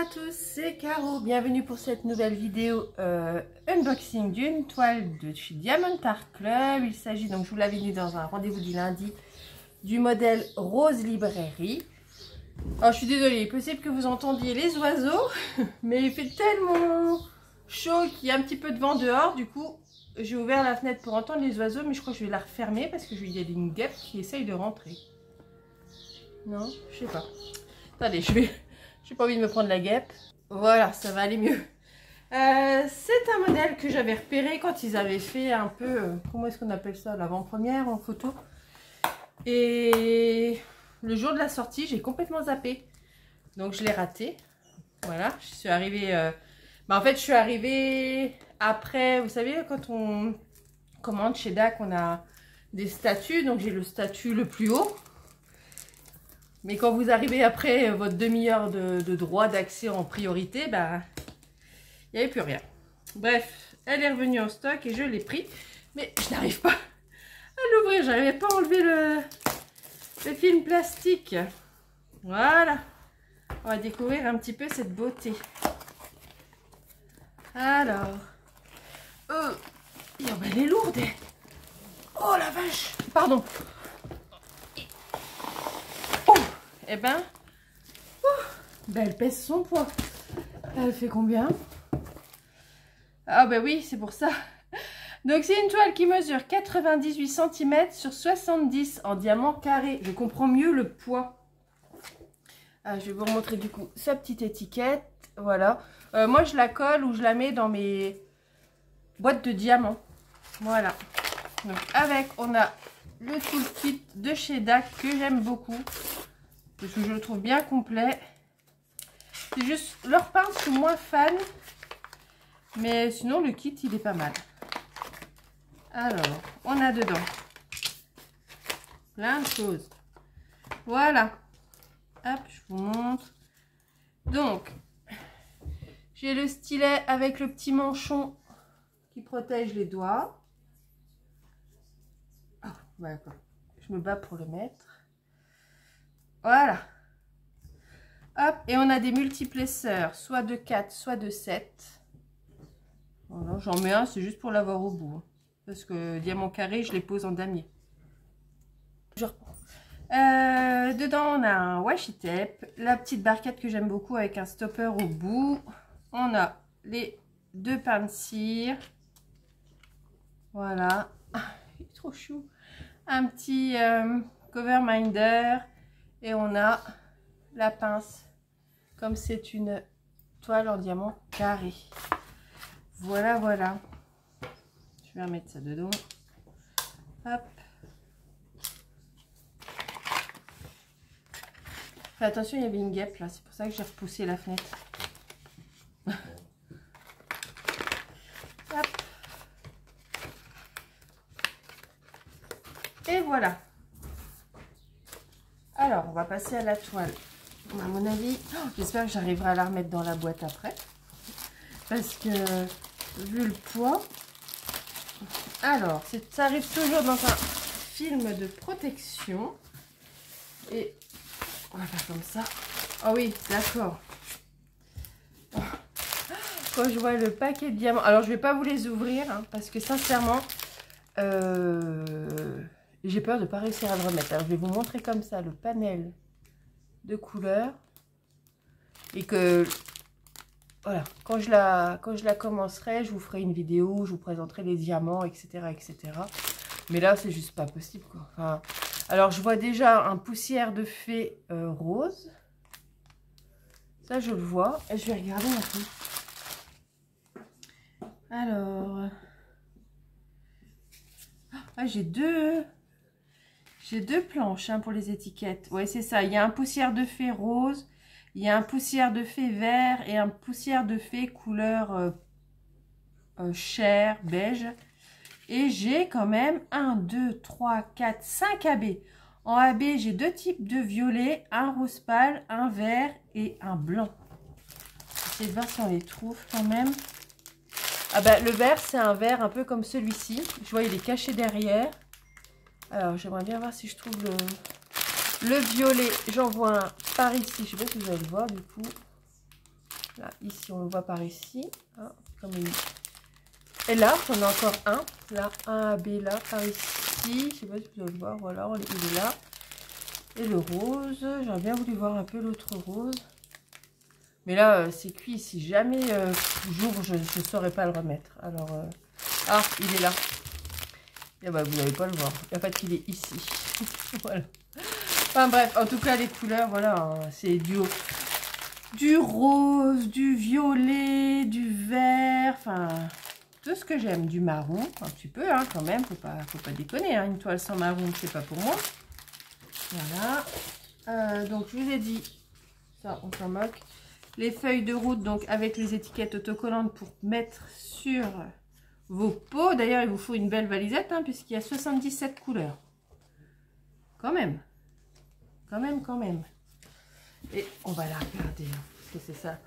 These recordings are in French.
à tous, c'est Caro. Bienvenue pour cette nouvelle vidéo euh, unboxing d'une toile de chez Diamond Art Club. Il s'agit donc, je vous l'avais dit dans un rendez-vous du lundi, du modèle Rose Librairie. Alors je suis désolée, il est possible que vous entendiez les oiseaux, mais il fait tellement chaud qu'il y a un petit peu de vent dehors. Du coup, j'ai ouvert la fenêtre pour entendre les oiseaux, mais je crois que je vais la refermer parce que il y a une guêpe qui essaye de rentrer. Non, je sais pas. Attendez, je vais... J'ai pas envie de me prendre la guêpe. Voilà, ça va aller mieux. Euh, c'est un modèle que j'avais repéré quand ils avaient fait un peu, euh, comment est-ce qu'on appelle ça, l'avant-première en photo. Et le jour de la sortie, j'ai complètement zappé. Donc je l'ai raté. Voilà, je suis arrivée... Euh, bah, en fait, je suis arrivée après, vous savez, quand on commande chez DAC, on a des statuts. Donc j'ai le statut le plus haut. Mais quand vous arrivez après votre demi-heure de, droit d'accès en priorité, bah, il n'y avait plus rien. Bref, elle est revenue en stock et je l'ai pris. Mais je n'arrive pas à l'ouvrir. Je n'arrivais pas à enlever le, le film plastique. Voilà. On va découvrir un petit peu cette beauté. Alors. Oh, ben, elle est lourde. Oh la vache. Pardon. Eh ben, ben, elle pèse son poids. Elle fait combien? Ah ben oui, c'est pour ça. Donc c'est une toile qui mesure 98 cm sur 70 en diamant carré. Je comprends mieux le poids. Ah, je vais vous remontrer du coup sa petite étiquette. Voilà. Euh, moi je la colle ou je la mets dans mes boîtes de diamants. Voilà. Donc avec, on a le toolkit de chez DAC que j'aime beaucoup. Parce que je le trouve bien complet. C'est juste, leurs pinces sont moins fan. Mais sinon, le kit, il est pas mal. Alors, on a dedans plein de choses. Voilà. Hop, je vous montre. Donc, j'ai le stylet avec le petit manchon qui protège les doigts. Ah. Je me bats pour le mettre. Voilà. Hop, et on a des multiplesseurs, soit de 4, soit de 7. Voilà, j'en mets un, c'est juste pour l'avoir au bout. Hein. parce que diamant carré, je les pose en damier. Je reprends. Euh, dedans, on a un washi tape, la petite barquette que j'aime beaucoup avec un stopper au bout. On a les deux pains de cire. Voilà. Ah, il est trop chou. Un petit euh, cover minder et on a la pince, comme c'est une toile en diamant carré. Voilà, voilà. Je vais remettre ça dedans. Hop. Attention, il y avait une guêpe là. C'est pour ça que j'ai repoussé la fenêtre. Hop. Et voilà. Alors, on va passer à la toile. À mon avis, oh, j'espère que j'arriverai à la remettre dans la boîte après. Parce que, vu le poids... Alors, ça arrive toujours dans un film de protection. Et on va faire comme ça. Ah oui, d'accord. Quand je vois le paquet de diamants... Alors, je ne vais pas vous les ouvrir, hein, parce que sincèrement... Euh j'ai peur de ne pas réussir à le remettre. Alors, je vais vous montrer comme ça le panel de couleurs. Et que, voilà, quand je la, quand je la commencerai, je vous ferai une vidéo, je vous présenterai les diamants, etc. etc. Mais là, c'est juste pas possible. Quoi. alors, je vois déjà un poussière de fée euh, rose. Ça, je le vois. Et je vais regarder un peu. Alors... Ah, j'ai deux... J'ai deux planches hein, pour les étiquettes. Ouais, c'est ça. Il y a un poussière de fée rose, il y a un poussière de fée vert et un poussière de fée couleur euh, euh, chair, beige. Et j'ai quand même 1, 2, 3, 4, 5 AB. En AB, j'ai deux types de violet, un rose pâle, un vert et un blanc. J'essaie de voir si on les trouve quand même. Ah bah, le vert, c'est un vert un peu comme celui-ci. Je vois, il est caché derrière. Alors, j'aimerais bien voir si je trouve le, le violet. J'en vois un par ici. Je sais pas si vous allez le voir du coup. Là, ici, on le voit par ici. Ah, Et là, on a encore un. Là, un AB là, par ici. Je sais pas si vous allez le voir. Voilà, il est là. Et le rose. J'aurais bien voulu voir un peu l'autre rose. Mais là, euh, c'est cuit. Si jamais euh, jour, je ne saurais pas le remettre. Alors, euh, ah, il est là. Et eh ben, vous n'allez pas le voir. En fait, il est ici. voilà. Enfin bref, en tout cas, les couleurs, voilà, hein, c'est du, du rose, du violet, du vert, enfin, tout ce que j'aime. Du marron, un petit peu, hein, quand même, faut pas, faut pas déconner. Hein, une toile sans marron, c'est pas pour moi. Voilà. Euh, donc, je vous ai dit, ça, on s'en moque. Les feuilles de route, donc avec les étiquettes autocollantes pour mettre sur vos pots. D'ailleurs, il vous faut une belle valisette, hein, puisqu'il y a 77 couleurs. Quand même. Quand même, quand même. Et on va la regarder, hein, parce que c'est ça.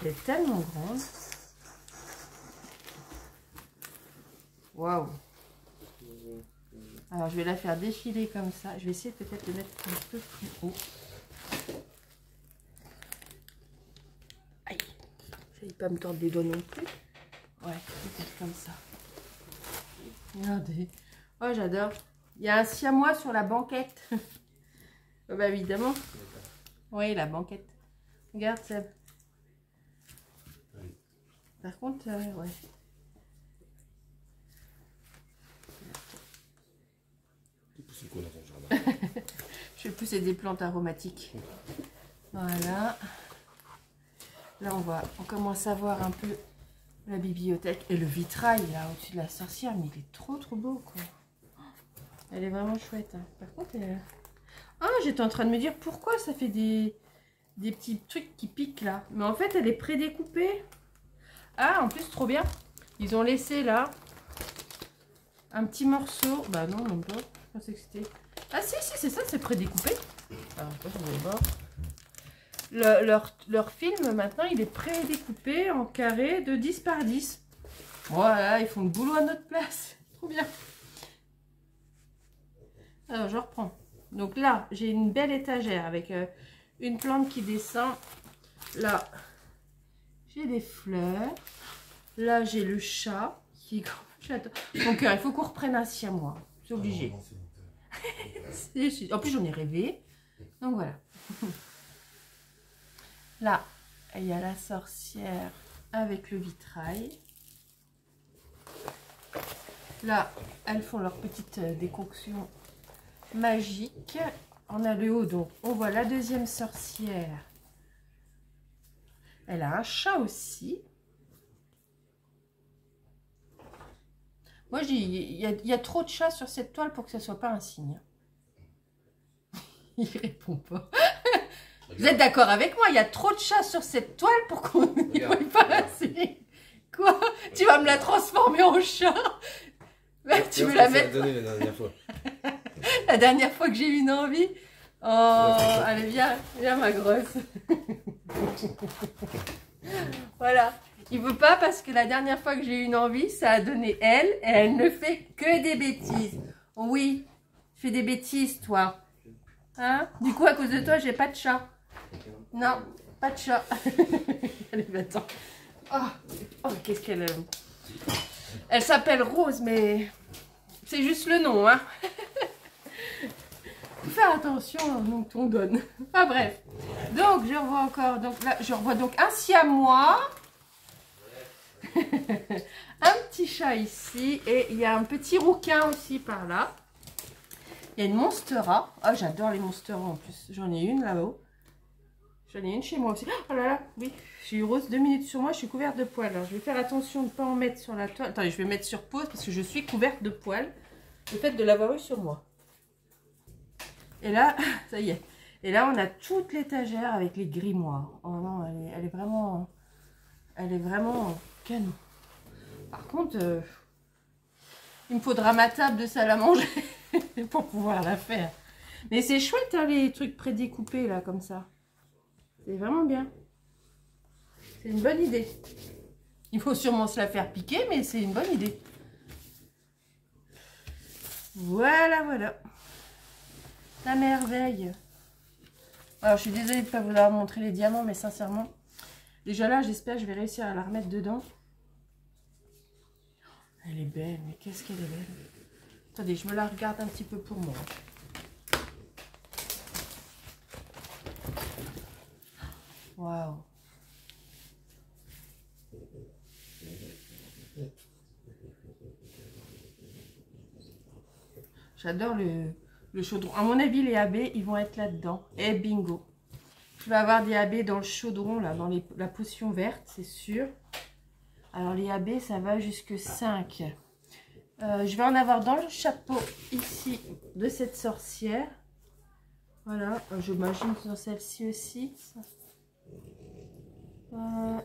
Elle est tellement grande. Waouh Alors, je vais la faire défiler comme ça. Je vais essayer peut-être de mettre un peu plus haut. Aïe Je vais pas me tordre les doigts non plus. Ouais, peut-être comme ça. Regardez. Oh, j'adore. Il y a un siamois sur la banquette. oh, bah évidemment. Oui, la banquette. Regarde, Seb. Par contre, euh, ouais. Je vais pousser des plantes aromatiques. Voilà. Là, on va, on commence à voir un peu la bibliothèque et le vitrail là au-dessus de la sorcière. Mais il est trop trop beau quoi. Elle est vraiment chouette. Hein. Par contre, elle... Ah, j'étais en train de me dire pourquoi ça fait des, des petits trucs qui piquent là? Mais en fait, elle est prédécoupée. Ah, en plus, trop bien. Ils ont laissé là un petit morceau. Bah non, même pas. Je pensais que c'était... Ah si, si, c'est ça, c'est prédécoupé. Alors, je vais voir leur, leur, film, maintenant, il est pré-découpé en carré de 10 par 10. Voilà, ils font le boulot à notre place. Trop bien. Alors, je reprends. Donc là, j'ai une belle étagère avec euh, une plante qui descend. Là, j'ai des fleurs. Là, j'ai le chat qui... Donc, euh, il faut qu'on reprenne un moi. C'est obligé. en plus, j'en ai rêvé. Donc, voilà. Là, il y a la sorcière avec le vitrail. Là, elles font leur petite euh, déconction magique. On a le haut, donc on voit la deuxième sorcière. Elle a un chat aussi. Moi, je dis, il y, a trop de chats sur cette toile pour que ce soit pas un signe. il répond pas. Vous êtes d'accord avec moi Il y a trop de chats sur cette toile pour qu'on n'y voit pas assez. Quoi? Tu vas me la transformer en chat? Tu veux la mettre la dernière fois. la dernière fois que j'ai eu une envie? Oh, allez, viens, viens ma grosse. voilà. Il veut pas parce que la dernière fois que j'ai eu une envie, ça a donné elle et elle ne fait que des bêtises. Oui, fais des bêtises, toi. Hein? Du coup, à cause de toi, j'ai pas de chat. Non, pas de chat. Allez, attends. Oh, oh qu'est-ce qu'elle... Euh, elle s'appelle Rose, mais c'est juste le nom, hein. Faire attention au nom qu'on donne. Ah bref. Donc, je revois encore... Donc là, je revois donc un siamois. un petit chat ici. Et il y a un petit rouquin aussi par là. Il y a une monstera. Oh, j'adore les monsteras en plus. J'en ai une là-haut. J'en ai une chez moi aussi. Oh là là, oui, j'ai eu rose deux minutes sur moi, je suis couverte de poils. Alors je vais faire attention de ne pas en mettre sur la toile. Attendez, je vais mettre sur pause parce que je suis couverte de poils. Le fait de l'avoir eu sur moi. Et là, ça y est. Et là, on a toute l'étagère avec les grimoires. Oh non, elle est, vraiment... Elle est vraiment canon. Par contre, euh, il me faudra ma table de salle à manger pour pouvoir la faire. Mais c'est chouette, hein, les trucs prédécoupés, là, comme ça. C'est vraiment bien. C'est une bonne idée. Il faut sûrement se la faire piquer, mais c'est une bonne idée. Voilà, voilà. La merveille. Alors, je suis désolée de ne pas vous avoir montré les diamants, mais sincèrement, déjà là, j'espère que je vais réussir à la remettre dedans. Elle est belle, mais qu'est-ce qu'elle est belle. Attendez, je me la regarde un petit peu pour moi. Waouh J'adore le, chaudron. À mon avis, les AB, ils vont être là-dedans. Et bingo. Je vais avoir des AB dans le chaudron, là, dans la potion verte, c'est sûr. Alors, les AB, ça va jusque 5. Euh, je vais en avoir dans le chapeau, ici, de cette sorcière. Voilà, euh, j'imagine dans celle-ci aussi. Euh,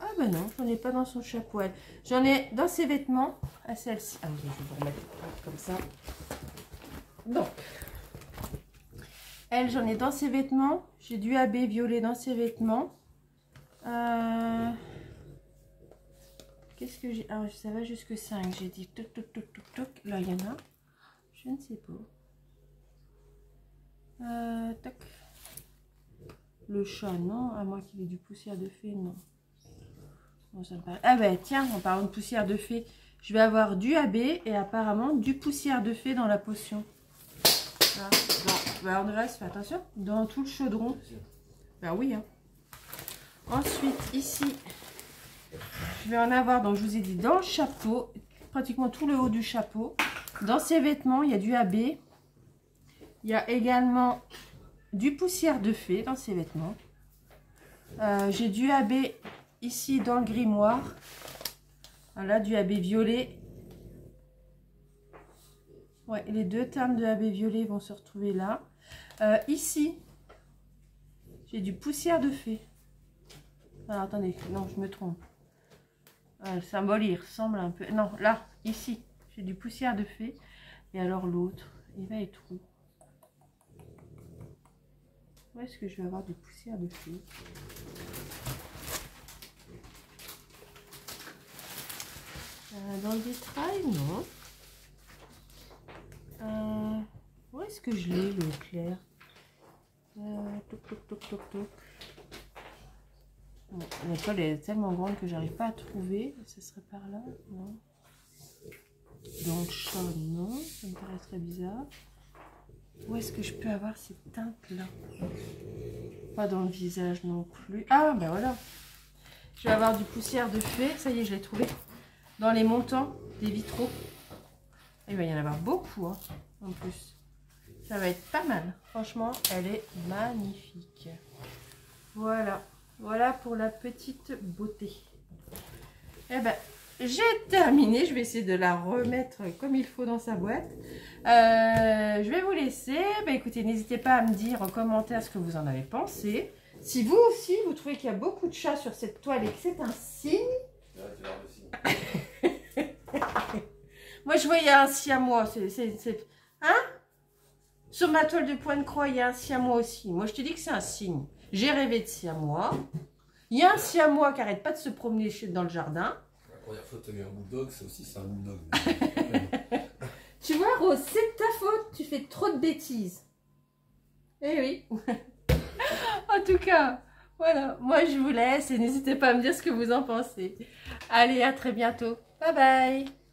ah ben non, j'en ai pas dans son chapeau. J'en ai dans ses vêtements à celle-ci. Ah oui, je vais vous remettre comme ça. Donc, elle, j'en ai dans ses vêtements. J'ai du AB violet dans ses vêtements. Euh, qu'est-ce que j'ai? Ah, ça va jusque 5. J'ai dit toc, toc, toc, toc, toc. Là, il y en a. Je ne sais pas. Euh, tac. Le chat, non. À moins qu'il ait du poussière de fée, non. Ah ben, tiens, en parlant de poussière de fée, je vais avoir du AB et apparemment du poussière de fée dans la potion. Là, dans, bah, fais attention. Dans tout le chaudron. Ben oui. Hein. Ensuite, ici, je vais en avoir, donc je vous ai dit, dans le chapeau, pratiquement tout le haut du chapeau. Dans ses vêtements, il y a du AB. Il y a également du poussière de fée dans ses vêtements. Euh, j'ai du AB ici dans le grimoire. Voilà, du AB violet Ouais, les deux termes de AB violet vont se retrouver là. Euh, ici, j'ai du poussière de fée. Alors, attendez, non, je me trompe. Euh, le symbole, il ressemble un peu... Non, là, ici, j'ai du poussière de fée. Et alors l'autre, il va être où? Où est-ce que je vais avoir du poussière de fée? Euh, Dans le vitrail, non. Euh, où est-ce que je l'ai, le clair? Euh, toc, toc, toc, toc, toc. la est tellement grande que j'arrive pas à trouver. Ce serait par là Non. Dans le chat, non. Ça me paraît très bizarre. Où est-ce que je peux avoir ces teintes-là Pas dans le visage non plus. Ah, ben voilà. Je vais avoir du poussière de fée. Ça y est, je l'ai trouvé. Dans les montants des vitraux. Il va y en avoir beaucoup hein, en plus. Ça va être pas mal. Franchement, elle est magnifique. Voilà. Voilà pour la petite beauté. Eh ben, j'ai terminé. Je vais essayer de la remettre comme il faut dans sa boîte. Euh, je vais vous laisser. Ben, écoutez, n'hésitez pas à me dire en commentaire ce que vous en avez pensé. Si vous aussi, vous trouvez qu'il y a beaucoup de chats sur cette toile et que c'est un signe... Moi, je voyais un siamois. C'est, Hein? Sur ma toile de point de croix, il y a un siamois aussi. Moi, je te dis que c'est un signe. J'ai rêvé de siamois. Il y a un siamois qui arrête pas de se promener dans le jardin. La première fois que tu as eu un bulldog, c'est aussi c'est un bulldog. tu vois, Rose, c'est de ta faute. Tu fais trop de bêtises. Eh oui. en tout cas, voilà. Moi, je vous laisse et n'hésitez pas à me dire ce que vous en pensez. Allez, à très bientôt. Bye bye.